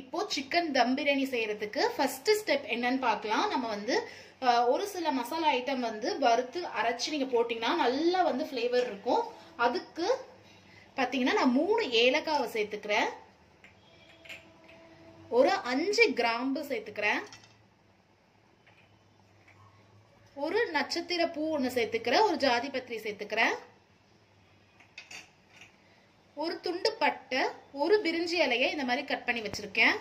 இப்போ சிக்கன் தம் பிரியாணி செய்யறதுக்கு first step என்னன்னு பார்க்கலாம். நம்ம வந்து ஒரு சில மசாலா ஐட்டம் வந்து வறுத்து அரைச்சு நீங்க போட்டீங்கன்னா நல்லா வந்து ஃப்ளேவர் இருக்கும். அதுக்கு பாத்தீங்கன்னா நான் மூணு ஏலக்காவை சேர்த்துக்கிறேன். ஒரு அஞ்சு கிராம்பு சேர்த்துக்கிறேன். ஒரு நட்சத்திர பூ ஒன்று சேர்த்துக்கிறேன். ஒரு ஜாதி பத்திரி சேர்த்துக்கிறேன். ஒரு துண்டு பட்டை ஒரு பிரிஞ்சி இலையை இந்த மாதிரி கட் பண்ணி வச்சிருக்கேன்.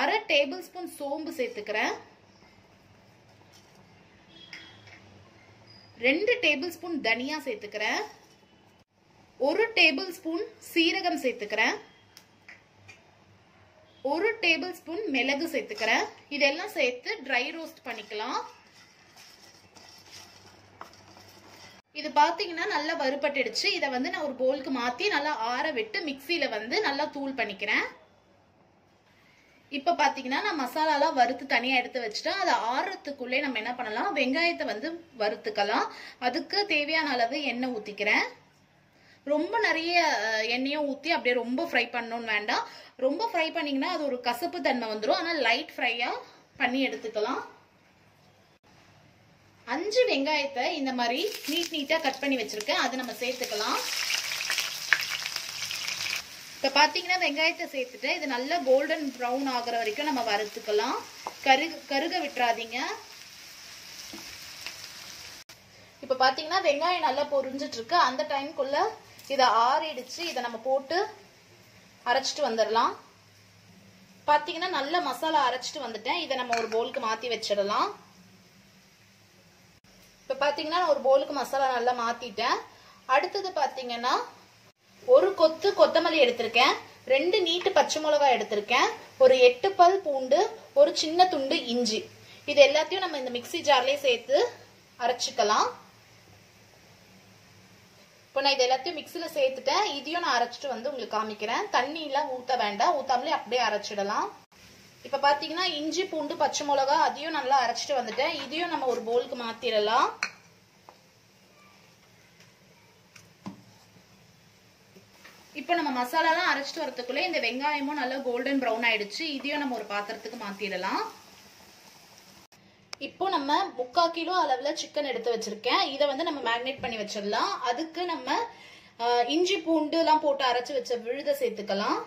அரை டேபிள் ஸ்பூன் சோம்பு சேர்த்துக்கிறேன். ரெண்டு டேபிள் ஸ்பூன் தனியா சேர்த்துக்கிறேன். ஒரு டேபிள் ஸ்பூன் சீரகம் சேர்த்துக்கிறேன். ஒரு டேபிள் ஸ்பூன் மிளகு சேர்த்துக்கிறேன். இதெல்லாம் சேர்த்து ட்ரை ரோஸ்ட் பண்ணிக்கலாம். இது பார்த்தீங்கன்னா நல்லா வறுபட்டுடுச்சு. இதை வந்து நான் ஒரு போலுக்கு மாற்றி நல்லா ஆற விட்டு மிக்சியில் வந்து நல்லா தூள் பண்ணிக்கிறேன். இப்போ பார்த்தீங்கன்னா நான் மசாலாலாம் வறுத்து தனியாக எடுத்து வச்சுட்டேன். அதை ஆறுறதுக்குள்ளே நம்ம என்ன பண்ணலாம்? வெங்காயத்தை வந்து வறுத்துக்கலாம். அதுக்கு தேவையான அளவு எண்ணெய் ஊற்றிக்கிறேன் ரொம்ப நிறைய எண்ணெயும் ஊற்றி அப்படியே ரொம்ப ஃப்ரை பண்ணணும்னு வேண்டாம். ரொம்ப ஃப்ரை பண்ணிங்கன்னா அது ஒரு கசப்பு தன்மை வந்துடும் ஆனால் லைட் ஃப்ரையாக பண்ணி எடுத்துக்கலாம். அஞ்சு வெங்காயத்தை இந்த மாதிரி நீட் நீட்டாக கட் பண்ணி வச்சுருக்கேன். அது நம்ம சேர்த்துக்கலாம். இப்போ பார்த்தீங்கன்னா வெங்காயத்தை சேர்த்துட்டு இது நல்லா கோல்டன் ப்ரௌன் ஆகிற வரைக்கும் நம்ம வறுத்துக்கலாம். கருக கருக விட்டுறாதீங்க. இப்போ பார்த்தீங்கன்னா வெங்காயம் நல்லா பொரிஞ்சிட்டுருக்கு அந்த டைம்குள்ளே இதை ஆறிடுச்சு. இதை நம்ம போட்டு அரைச்சிட்டு வந்துடலாம். பார்த்தீங்கன்னா நல்ல மசாலா அரைச்சிட்டு வந்துட்டேன். இதை நம்ம ஒரு போலுக்கு மாற்றி வச்சிடலாம். இப்போ பார்த்தீங்கன்னா நான் ஒரு போலுக்கு மசாலா நல்லா மாற்றிட்டேன் அடுத்தது பார்த்தீங்கன்னா ஒரு கொத்து கொத்தமல்லி எடுத்திருக்கேன். ரெண்டு நீட்டு பச்சை மிளகாய் எடுத்திருக்கேன். ஒரு எட்டு பல் பூண்டு ஒரு சின்ன துண்டு இஞ்சி. இது எல்லாத்தையும் நம்ம இந்த மிக்ஸி ஜார்லேயே சேர்த்து அரைச்சிக்கலாம். இப்போ நான் இது எல்லாத்தையும் மிக்சியில் சேர்த்துட்டேன். இதையும் நான் அரைச்சிட்டு வந்து உங்களுக்கு காமிக்கிறேன். தண்ணியெலாம் ஊற்ற வேண்டாம். ஊற்றாமலே அப்படியே அரைச்சிடலாம். இப்போ பார்த்தீங்கன்னா இஞ்சி பூண்டு பச்சை மிளகா அதையும் நல்லா அரைச்சிட்டு வந்துட்டேன். இதையும் நம்ம ஒரு போலுக்கு மாத்திரலாம். இப்போ நம்ம மசாலாலாம் அரைச்சிட்டு வரதுக்குள்ள இந்த வெங்காயமும் நல்லா கோல்டன் ப்ரௌன் ஆயிடுச்சு. இதையும் நம்ம ஒரு பாத்திரத்துக்கு மாற்றிடலாம் இப்போ நம்ம முக்கால் கிலோ அளவுல சிக்கன் எடுத்து வச்சிருக்கேன். இதை வந்து நம்ம மேக்னேட் பண்ணி வச்சிடலாம். அதுக்கு நம்ம இஞ்சி பூண்டு எல்லாம் போட்டு அரைச்சு வச்ச விழுத சேர்த்துக்கலாம்.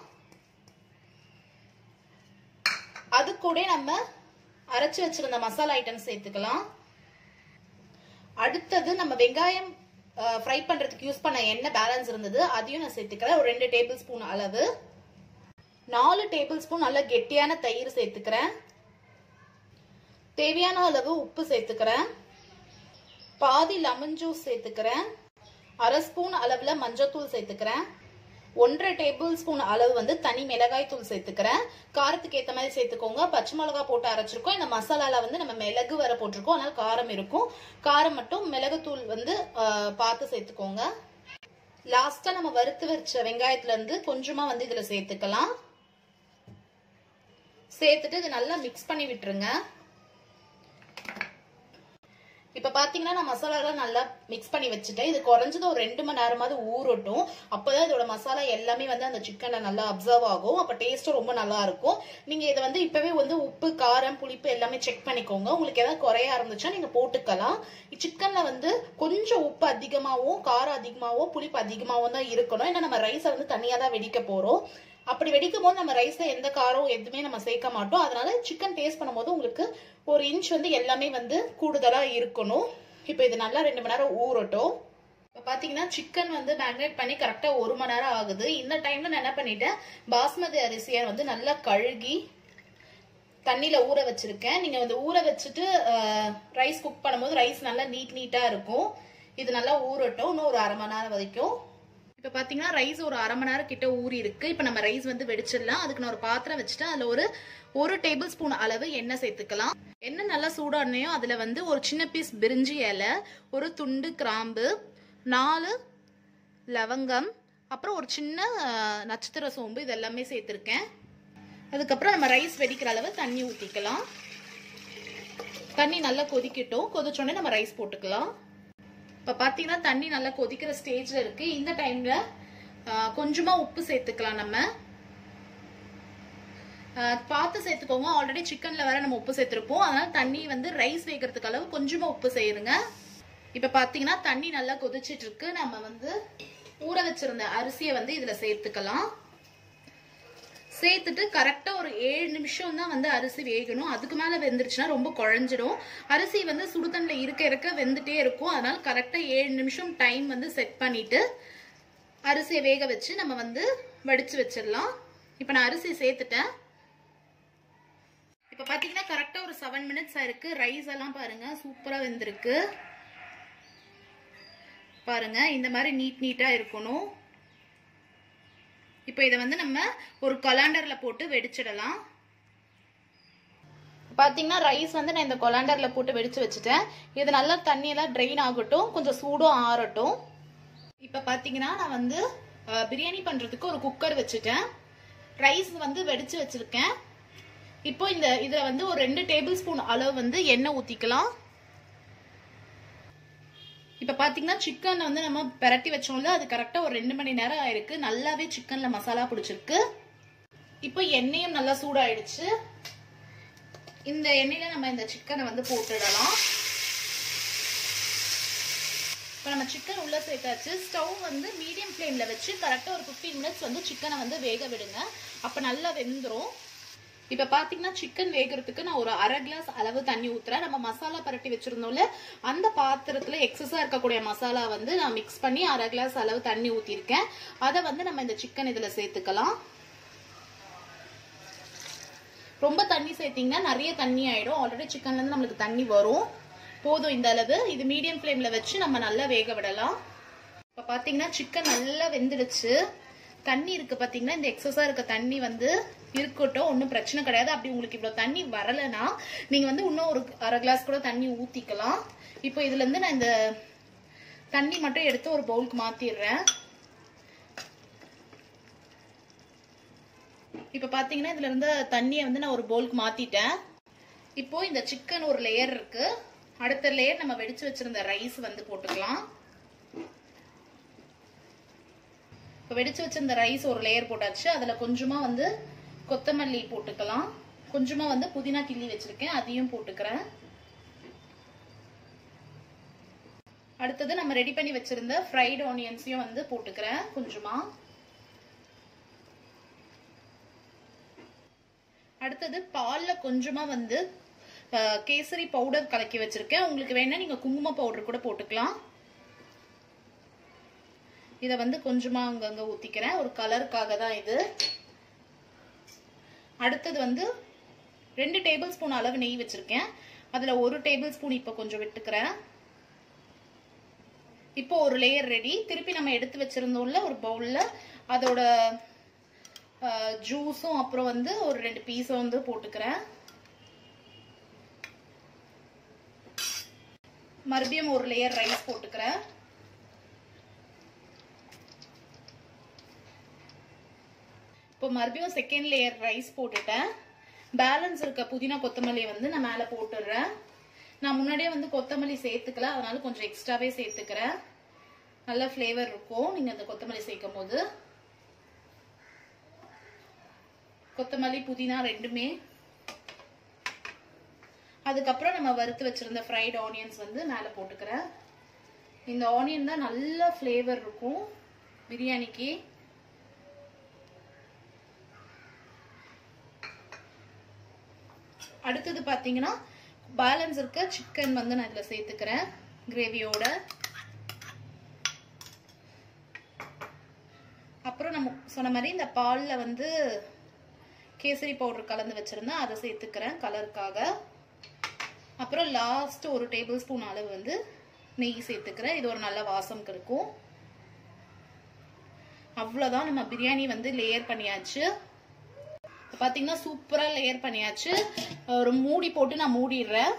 அது கூட நம்ம அரைச்சு வச்சிருந்த மசாலா ஐட்டம் சேர்த்துக்கலாம். அடுத்தது நம்ம வெங்காயம் ஃப்ரை பண்றதுக்கு யூஸ் பண்ண எண்ணெய் பேலன்ஸ் இருந்தது. அதையும் நான் சேர்த்துக்கிறேன். ஒரு ரெண்டு டேபிள் ஸ்பூன் அளவு. நாலு டேபிள் ஸ்பூன் நல்ல கெட்டியான தயிர் சேர்த்துக்கிறேன். தேவையான அளவு உப்பு சேர்த்துக்கிறேன். பாதி லெமன் ஜூஸ் சேர்த்துக்கிறேன். அரை ஸ்பூன் அளவுல மஞ்சத்தூள் சேர்த்துக்கிறேன். ஒன்றரை டேபிள் ஸ்பூன் அளவு வந்து தனி மிளகாய் தூள் சேர்த்துக்கிறேன். காரத்துக்கு ஏற்ற மாதிரி சேர்த்துக்கோங்க. பச்சை மிளகா போட்டு அரைச்சிருக்கோம். இந்த மசாலால வந்து நம்ம மிளகு வர போட்டிருக்கோம். அதனால காரம் இருக்கும். காரம் மட்டும் மிளகுத்தூள் வந்து பார்த்து சேர்த்துக்கோங்க. லாஸ்டா நம்ம வறுத்து வச்ச வெங்காயத்துல இருந்து கொஞ்சமா வந்து இதுல சேர்த்துக்கலாம். சேர்த்துட்டு இது நல்லா மிக்ஸ் பண்ணி விட்டுருங்க. இப்போ பார்த்தீங்கன்னா நான் மசாலாலாம் நல்லா மிக்ஸ் பண்ணி வச்சுட்டேன். இது குறைஞ்சது ஒரு ரெண்டு மணி நேரமாவது ஊறட்டும். அப்பதான் இதோட மசாலா எல்லாமே வந்து அந்த சிக்கனை நல்லா அப்சர்வ் ஆகும். அப்போ டேஸ்ட்டும் ரொம்ப நல்லா இருக்கும். நீங்கள் இதை வந்து இப்போவே வந்து உப்பு காரம் புளிப்பு எல்லாமே செக் பண்ணிக்கோங்க. உங்களுக்கு ஏதாவது குறையா இருந்துச்சா நீங்கள் போட்டுக்கலாம். சிக்கனில் வந்து கொஞ்சம் உப்பு அதிகமாகவும் காரம் அதிகமாகவும் புளிப்பு அதிகமாகவும் தான் இருக்கணும். ஏன்னா நம்ம ரைஸை வந்து தனியாக தான் வெடிக்க போகிறோம் அப்படி வெடிக்கும் போது நம்ம ரைஸ்ல எந்த காரம் எதுவுமே நம்ம சேர்க்க மாட்டோம். அதனால சிக்கன் டேஸ்ட் பண்ணும்போது உங்களுக்கு ஒரு இன்ச் வந்து எல்லாமே வந்து கூடுதலா இருக்கணும். இப்போ இது நல்லா ரெண்டு மணி நேரம் ஊறட்டும். இப்போ பார்த்தீங்கன்னா சிக்கன் வந்து மேக்னேட் பண்ணி கரெக்டாக ஒரு மணி நேரம் ஆகுது. இந்த டைம்ல நான் என்ன பண்ணிட்டேன்? பாஸ்மதி அரிசியை வந்து நல்லா கழுகி தண்ணியில் ஊற வச்சிருக்கேன். நீங்கள் வந்து ஊற வச்சுட்டு ரைஸ் குக் பண்ணும்போது ரைஸ் நல்லா நீட் நீட்டாக இருக்கும். இது நல்லா ஊறட்டும். இன்னும் ஒரு அரை மணி நேரம் வரைக்கும். இப்போ பார்த்தீங்கன்னா ரைஸ் ஒரு அரை மணி நேரம் கிட்ட ஊறி இருக்கு. இப்போ நம்ம ரைஸ் வந்து வெடிச்சிடலாம். அதுக்கு நான் ஒரு பாத்திரம் வச்சுட்டு அதில் ஒரு ஒரு டேபிள் ஸ்பூன் அளவு எண்ணெய் சேர்த்துக்கலாம். எண்ணெய் நல்லா சூடானையோ அதில் வந்து ஒரு சின்ன பீஸ் பிரிஞ்சி இலை ஒரு துண்டு கிராம்பு நாலு லவங்கம் அப்புறம் ஒரு சின்ன நட்சத்திர சோம்பு இது எல்லாமே சேர்த்துருக்கேன். அதுக்கப்புறம் நம்ம ரைஸ் வெடிக்கிற அளவு தண்ணி ஊற்றிக்கலாம் தண்ணி நல்லா கொதிக்கட்டும். கொதிச்சோடனே நம்ம ரைஸ் போட்டுக்கலாம். இப்போ பார்த்தீங்கன்னா தண்ணி நல்லா கொதிக்கிற ஸ்டேஜில் இருக்குது இந்த டைமில் கொஞ்சமாக உப்பு சேர்த்துக்கலாம் நம்ம. பார்த்து சேர்த்துக்கோங்க. ஆல்ரெடி சிக்கனில் வேற நம்ம உப்பு சேர்த்துருப்போம். அதனால் தண்ணி வந்து ரைஸ் வைக்கிறதுக்கு அளவு கொஞ்சமாக உப்பு செய்யுங்க இப்போ பார்த்தீங்கன்னா தண்ணி நல்லா கொதிச்சிட்டு இருக்கு. நம்ம வந்து ஊற வச்சிருந்த அரிசியை வந்து இதில் சேர்த்துக்கலாம். சேர்த்துட்டு கரெக்டாக ஒரு ஏழு நிமிஷம் தான் வந்து அரிசி வேகணும். அதுக்கு மேலே வெந்துருச்சுன்னா ரொம்ப குழஞ்சிடும். அரிசி வந்து சுடுதண்ணில் இருக்க இருக்க வெந்துட்டே இருக்கும். அதனால் கரெக்டாக ஏழு நிமிஷம் டைம் வந்து செட் பண்ணிவிட்டு அரிசியை வேக வச்சு நம்ம வந்து வடித்து வச்சிடலாம். இப்போ நான் அரிசி சேர்த்துட்டேன். இப்போ பார்த்தீங்கன்னா கரெக்டாக ஒரு செவன் மினிட்ஸ் ஆயிருக்கு ரைஸ் எல்லாம் பாருங்கள் சூப்பராக வெந்திருக்கு. பாருங்க இந்த மாதிரி நீட் நீட்டாக இருக்கணும். இப்போ இதை வந்து நம்ம ஒரு கொலாண்டரில் போட்டு வெடிச்சிடலாம். பார்த்தீங்கன்னா ரைஸ் வந்து நான் இந்த கொலாண்டரில் போட்டு வெடிச்சு வச்சுட்டேன். இது நல்லா தண்ணியெல்லாம் ட்ரெயின் ஆகட்டும் கொஞ்சம் சூடும் ஆறட்டும். இப்போ பார்த்தீங்கன்னா நான் வந்து பிரியாணி பண்ணுறதுக்கு ஒரு குக்கர் வச்சுட்டேன். ரைஸ் வந்து வெடிச்சு வச்சுருக்கேன். இப்போ இந்த இதில் வந்து ஒரு ரெண்டு டேபிள் ஸ்பூன் அளவு வந்து எண்ணெய் ஊற்றிக்கலாம் இப்போ பார்த்தீங்கன்னா சிக்கன் வந்து நம்ம பிரட்டி வச்சோம்ல அது கரெக்டாக ஒரு ரெண்டு மணி நேரம் ஆயிருக்கு. நல்லாவே சிக்கனில் மசாலா பிடிச்சிருக்கு. இப்போ எண்ணெயும் நல்லா சூடாயிடுச்சு. இந்த எண்ணெயில நம்ம இந்த சிக்கனை வந்து போட்டுடலாம். இப்போ நம்ம சிக்கன் உள்ள சேர்த்தாச்சு. ஸ்டவ் வந்து மீடியம் ஃப்ளேம்ல வச்சு கரெக்டாக ஒரு ஃபிஃப்டீன் மினிட்ஸ் வந்து சிக்கனை வந்து வேக விடுங்க. அப்போ நல்லா வெந்துடும் இப்போ பார்த்தீங்கன்னா சிக்கன் வேகிறதுக்கு நான் ஒரு அரை கிளாஸ் அளவு தண்ணி ஊத்துறேன். நம்ம மசாலா பரட்டி வச்சிருந்தோம்ல அந்த பாத்திரத்தில் எக்ஸஸாக இருக்கக்கூடிய மசாலா வந்து நான் மிக்ஸ் பண்ணி அரை கிளாஸ் அளவு தண்ணி ஊற்றிருக்கேன் அதை வந்து நம்ம இந்த சிக்கன் இதில் சேர்த்துக்கலாம். ரொம்ப தண்ணி சேர்த்தீங்கன்னா நிறைய தண்ணி ஆயிடும். ஆல்ரெடி சிக்கன்ல இருந்து நம்மளுக்கு தண்ணி வரும். போதும் இந்த அளவு. இது மீடியம் ஃப்ளேம்ல வச்சு நம்ம நல்லா வேக விடலாம். இப்ப பாத்தீங்கன்னா சிக்கன் நல்லா வெந்துடுச்சு. தண்ணி இருக்கு பாத்தீங்கன்னா இந்த எக்ஸஸா இருக்க தண்ணி வந்து இருக்கட்டும் ஒன்றும் பிரச்சனை கிடையாது. அப்படி உங்களுக்கு இவ்வளவு தண்ணி வரலைன்னா நீங்க வந்து இன்னும் ஒரு அரை கிளாஸ் கூட தண்ணி ஊத்திக்கலாம். இப்போ இதுல இருந்து நான் இந்த தண்ணி மட்டும் எடுத்து ஒரு பவுலுக்கு மாத்திடுறேன். இப்போ பார்த்தீங்கன்னா இதுல இருந்த தண்ணியை வந்து நான் ஒரு பவுலுக்கு மாத்திட்டேன். இப்போ இந்த சிக்கன் ஒரு லேயர் இருக்கு. அடுத்த லேயர் நம்ம வெடிச்சு வச்சிருந்த ரைஸ் வந்து போட்டுக்கலாம். இப்போ வெடிச்சு வச்சிருந்த ரைஸ் ஒரு லேயர் போட்டாச்சு. அதுல கொஞ்சமா வந்து கொத்தமல்லி போட்டுக்கலாம். கொஞ்சமா வந்து புதினா கிள்ளி வச்சிருக்கேன். அதையும் போட்டுக்கிறேன். அடுத்தது நம்ம ரெடி பண்ணி வச்சிருந்த ஃப்ரைட் ஆனியன்ஸையும் வந்து போட்டுக்கிறேன். கொஞ்சமா. அடுத்தது பால்ல கொஞ்சமா வந்து கேசரி பவுடர் கலக்கி வச்சிருக்கேன். உங்களுக்கு வேணா நீங்க குங்கும பவுடர் கூட போட்டுக்கலாம். இத வந்து கொஞ்சமா அங்கங்க ஊத்திக்கிறேன். ஒரு கலருக்காக தான் இது. அடுத்தது வந்து ரெண்டு டேபிள் ஸ்பூன் அளவு நெய் வச்சிருக்கேன். அதுல ஒரு டேபிள் ஸ்பூன் இப்போ கொஞ்சம் விட்டுக்கிறேன். இப்போ ஒரு லேயர் ரெடி திருப்பி நம்ம எடுத்து வச்சிருந்தோம்ல ஒரு பவுல்ல அதோட ஜூஸும் அப்புறம் வந்து ஒரு ரெண்டு பீஸும் வந்து போட்டுக்கிறேன். மறுபடியும் ஒரு லேயர் ரைஸ் போட்டுக்கிறேன். இப்போ மறுபடியும் செகண்ட் லேயர் ரைஸ் போட்டுட்டேன். பேலன்ஸ் இருக்க புதினா கொத்தமல்லி வந்து நான் மேலே போட்டுடுறேன். நான் முன்னாடியே வந்து கொத்தமல்லி சேர்த்துக்கல அதனால கொஞ்சம் எக்ஸ்ட்ராவே சேர்த்துக்கிறேன். நல்ல ஃப்ளேவர் இருக்கும். நீங்கள் அந்த கொத்தமல்லி சேர்க்கும் போது கொத்தமல்லி புதினா ரெண்டுமே. அதுக்கப்புறம் நம்ம வறுத்து வச்சிருந்த ஃப்ரைட் ஆனியன்ஸ் வந்து மேலே போட்டுக்கிறேன். இந்த ஆனியன் தான் நல்ல ஃப்ளேவர் இருக்கும். பிரியாணிக்கு. அடுத்தது பார்த்தீங்கன்னா பேலன்ஸ் இருக்க சிக்கன் வந்து நான் இதில் சேர்த்துக்கிறேன். கிரேவியோட அப்புறம் நம்ம சொன்ன மாதிரி இந்த பாலில் வந்து கேசரி பவுடர் கலந்து வச்சுருந்தேன் அதை சேர்த்துக்கிறேன் கலருக்காக அப்புறம் லாஸ்ட்டு ஒரு டேபிள் ஸ்பூன் அளவு வந்து நெய் சேர்த்துக்கிறேன். இது ஒரு நல்ல வாசம் இருக்கும். அவ்வளோதான் நம்ம பிரியாணி வந்து லேயர் பண்ணியாச்சு. பார்த்தீங்கன்னா சூப்பராக லேயர் பண்ணியாச்சு. ஒரு மூடி போட்டு நான் மூடிடுறேன்.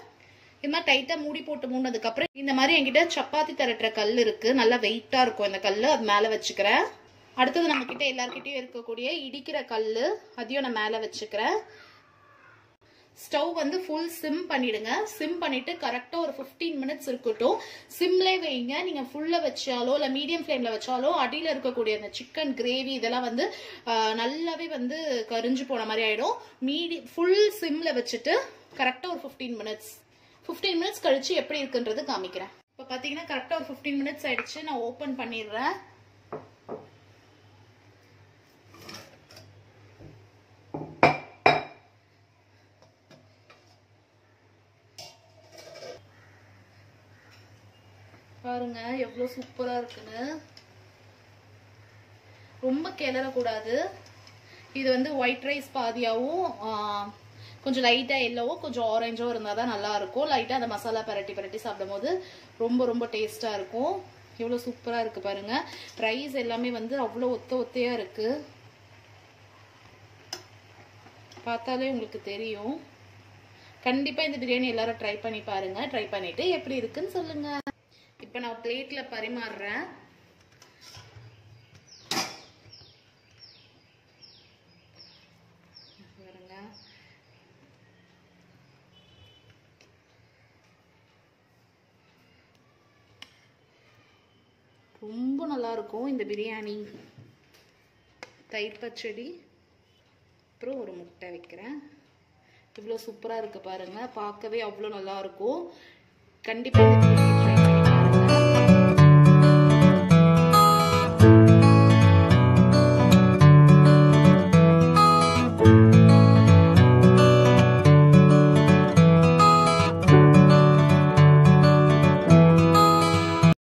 இது மாதிரி டைட்டாக மூடி போட்டு மூடினதுக்கப்புறம் இந்த மாதிரி என்கிட்ட சப்பாத்தி தரட்டுற கல் இருக்கு. நல்லா வெயிட்டாக இருக்கும் இந்த கல் அது மேலே வச்சுக்கிறேன். அடுத்தது நம்ம கிட்ட இருக்கக்கூடிய இடிக்கிற கல் அதையும் நான் மேலே வச்சுக்கிறேன். ஸ்டவ் வந்து ஃபுல் சிம் பண்ணிடுங்க. சிம் பண்ணிட்டு கரெக்டாக ஒரு 15 மினிட்ஸ் இருக்கட்டும். சிம்லே வைங்க. நீங்கள் ஃபுல்ல வச்சாலோ இல்லை மீடியம் ஃப்ளேமில் வச்சாலோ அடியில் இருக்கக்கூடிய அந்த சிக்கன் கிரேவி இதெல்லாம் வந்து நல்லாவே வந்து கரிஞ்சு போன மாதிரி ஆகிடும் மீடி ஃபுல் சிம்மில் வச்சுட்டு கரெக்டாக ஒரு 15 மினிட்ஸ் 15 மினிட்ஸ் கழிச்சு எப்படி இருக்குன்றது காமிக்கிறேன். இப்போ பார்த்தீங்கன்னா கரெக்டாக ஒரு 15 மினிட்ஸ் ஆயிடுச்சு. நான் ஓப்பன் பண்ணிடுறேன். பாருங்க எவ்வளவு சூப்பராக இருக்குன்னு. ரொம்ப கிளறக்கூடாது. இது வந்து ஒயிட் ரைஸ் பாதியாகவும் கொஞ்சம் லைட்டாக எல்லோவோ கொஞ்சம் ஆரஞ்சோ இருந்தால் தான் நல்லா இருக்கும் அந்த மசாலா பரட்டி பரட்டி சாப்பிடும்போது ரொம்ப ரொம்ப டேஸ்ட்டாக இருக்கும். எவ்வளோ சூப்பராக இருக்கு பாருங்க. ரைஸ் எல்லாமே வந்து அவ்வளோ ஒத்த ஒத்தையாக இருக்கு. பார்த்தாலே உங்களுக்கு தெரியும். கண்டிப்பாக இந்த பிரியாணி எல்லாரும் ட்ரை பண்ணி பாருங்க. ட்ரை பண்ணிட்டு எப்படி இருக்குன்னு சொல்லுங்க. இப்போ நான் பிளேட்ல பரிமாறுறேன். ரொம்ப நல்லா இருக்கும் இந்த பிரியாணி. தயிர் பச்சடி அப்புறம் ஒரு முட்டை வைக்கிறேன். இவ்வளோ சூப்பராக இருக்கு பாருங்க. பார்க்கவே அவ்வளோ நல்லா இருக்கும் கண்டிப்பாக